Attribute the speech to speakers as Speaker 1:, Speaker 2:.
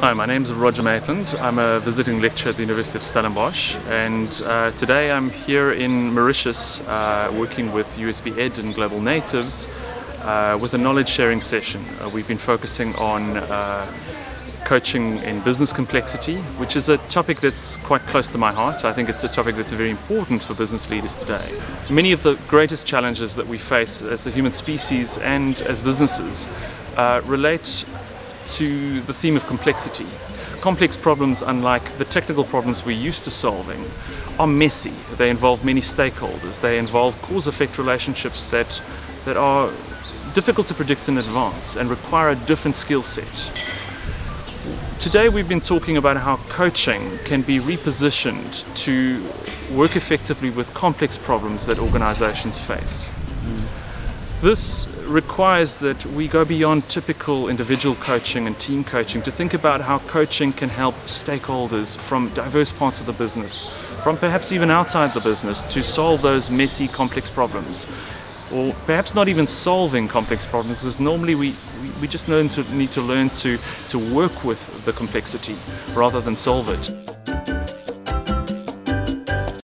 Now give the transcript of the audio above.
Speaker 1: Hi, my name is Roger Maitland. I'm a visiting lecturer at the University of Stellenbosch and uh, today I'm here in Mauritius uh, working with USB-ED and Global Natives uh, with a knowledge sharing session. Uh, we've been focusing on uh, coaching in business complexity, which is a topic that's quite close to my heart. I think it's a topic that's very important for business leaders today. Many of the greatest challenges that we face as a human species and as businesses uh, relate to the theme of complexity. Complex problems, unlike the technical problems we're used to solving, are messy. They involve many stakeholders. They involve cause-effect relationships that, that are difficult to predict in advance and require a different skill set. Today we've been talking about how coaching can be repositioned to work effectively with complex problems that organizations face. This requires that we go beyond typical individual coaching and team coaching to think about how coaching can help stakeholders from diverse parts of the business, from perhaps even outside the business, to solve those messy, complex problems or perhaps not even solving complex problems because normally we, we, just to, need to learn to, to work with the complexity rather than solve it.